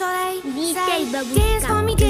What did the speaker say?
soleil. Dance for me,